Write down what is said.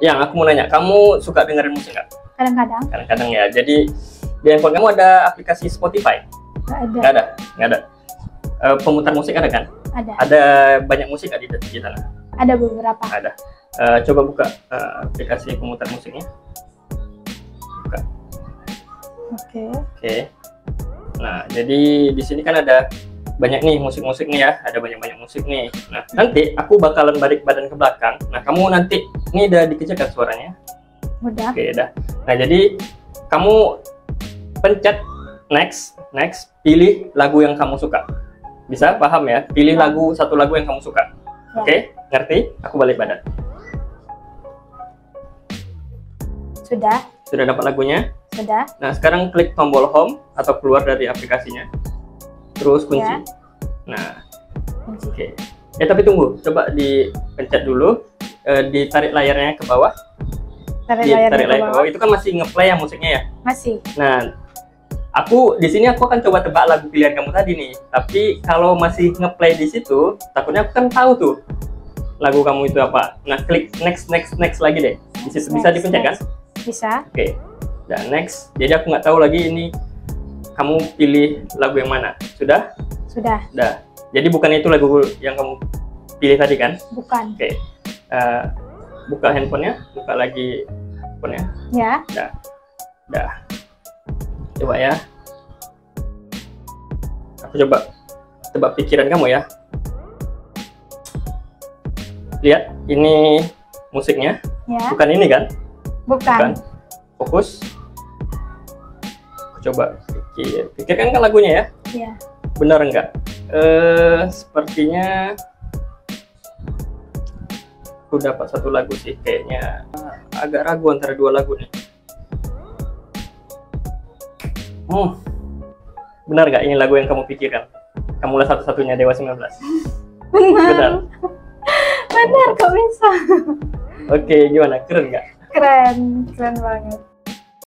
Yang aku mau nanya, kamu suka dengerin musik nggak? Kadang-kadang Kadang-kadang ya. Jadi di handphone kamu ada aplikasi Spotify? nggak ada. Nggak ada, nggak ada. Eh, pemutar musik ada kan? Ada. Ada banyak musik nggak di, di sana? Ada beberapa. Ada. Eh, coba buka eh, aplikasi pemutar musiknya. Buka. Oke. Oke. Nah, jadi di sini kan ada banyak nih musik-musik nih ya, ada banyak-banyak musik nih. Nah, nanti aku bakalan balik badan ke belakang. Nah, kamu nanti ini udah dikecilkan suaranya. Udah. Oke, udah. Nah, jadi kamu pencet next, next, pilih lagu yang kamu suka. Bisa paham ya? Pilih Ya. lagu satu lagu yang kamu suka. Ya. Oke, ngerti? Aku balik badan. Sudah. Sudah dapat lagunya? Sudah. Nah, sekarang klik tombol home atau keluar dari aplikasinya. Terus kunci. Ya. Nah, oke. Eh, tapi tunggu. Coba dipencet dulu. Eh, ditarik layarnya ke bawah. Tarik Ditarik layarnya ke layar ke bawah. Itu kan masih ngeplay ya musiknya ya. Masih. Nah, aku di sini aku akan coba tebak lagu pilihan kamu tadi nih. Tapi kalau masih ngeplay di situ, takutnya aku kan tahu tuh lagu kamu itu apa. Nah, klik next next next lagi deh. Bisa Next, dipencet kan? next. Bisa. Oke. Dan next. Jadi aku nggak tahu lagi ini kamu pilih lagu yang mana. Sudah? Sudah. Sudah. Jadi bukan itu lagu yang kamu pilih tadi kan? Bukan. Oke. Eh, buka handphonenya, buka lagi handphonenya. Ya. Dah. Coba ya. Aku coba tebak pikiran kamu ya. Lihat, ini musiknya. Ya. Bukan ini kan? Bukan. Fokus. Aku coba pikir. Pikirkan kan lagunya ya. Ya. Benar enggak? Eh, sepertinya aku dapat satu lagu sih kayaknya agak ragu antara dua lagu nih. Hmm. Benar nggak ini lagu yang kamu pikirkan? Kamulah satu-satunya Dewa 19. Benar. Benar. Benar kok bisa. Oke, gimana? Keren nggak? Keren. Keren banget.